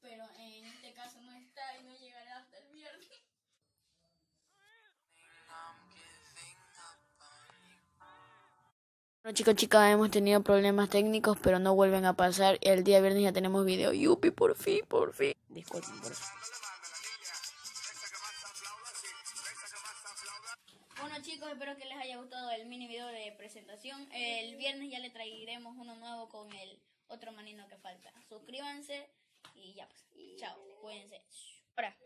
pero en este caso no está y no llegará hasta el viernes. Bueno chicos, chicas, hemos tenido problemas técnicos, pero no vuelven a pasar. El día viernes ya tenemos video. Yupi, por fin, por fin. Disculpen, por fin. Bueno chicos, espero que les haya gustado el mini video de presentación. El viernes ya le traeremos uno nuevo con el otro manino que falta. Suscríbanse y ya pues. Chao, cuídense. Ahora.